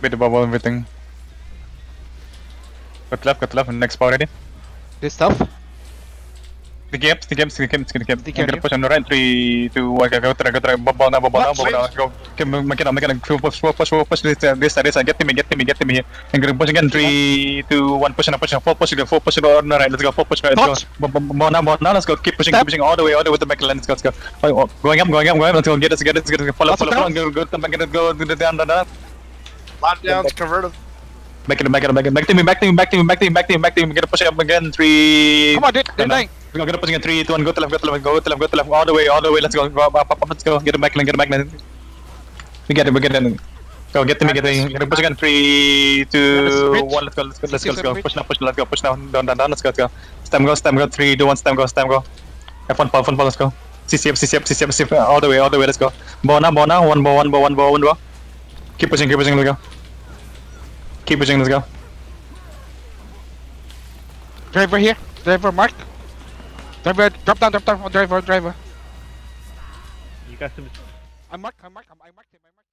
With the bubble, everything. Got left, got left, next power ready. This stuff. The gaps, the gaps, the gaps, the gaps. The I'm gonna push on the right. Three, two, one. Go, go, try, go, try. Bubble now, bubble now, bubble now. Go. Make it, make it. Push, push, push, push, push this, this this. Get to me, get to me, get to me. I'm gonna push again. Three, two, one. Push now, push now. Full push, go, full push, go on the right. Let's go, full push, right. Let's go. Bubble now, bubble now. Let's go. Keep pushing, keep pushing all the way, all the way with the back line. Let's go, let's go. Oh, oh, Going up, going up, going up. Let's go. Get it, get it, get it. Follow, follow, follow. down. Go, go, come back, get it, go, go, down, down, down. Lockdowns converted. Back it, back it, back it. Back to me, back to me, back to me, back to me, back to me, back to me. Get a push up again. Three. Come on, dude. They're No, no. We're gonna push again. Three, two, one. Go to left, go to left, go to left, go to left. All the way, all the way. Let's go. Go up, up, up. Let's go. Get a back line, get a back line. We get it, we get it. Go, get to me, get to me. Get a push again. Three, two, Switch. one. Let's go, let's go, let's go, let's go. Switch. Push now, push now, let's go, push now. Down, down, down. Let's go, let's go. Stem go, stem go. Three, two, one. Stem go, stem go. F1 ball, F1. Let's go. CCF, CCF, CCF, CCF. All the way, all the way. Let's go. Ball now, ball now. One ball, one ball, one ball, one ball. Keep pushing, keep pushing. Let's go. Keep pushing. Let's go. Driver here. Driver mark. Driver, drop down, drop down. Driver, driver. You got some I mark, I mark, I marked him, I marked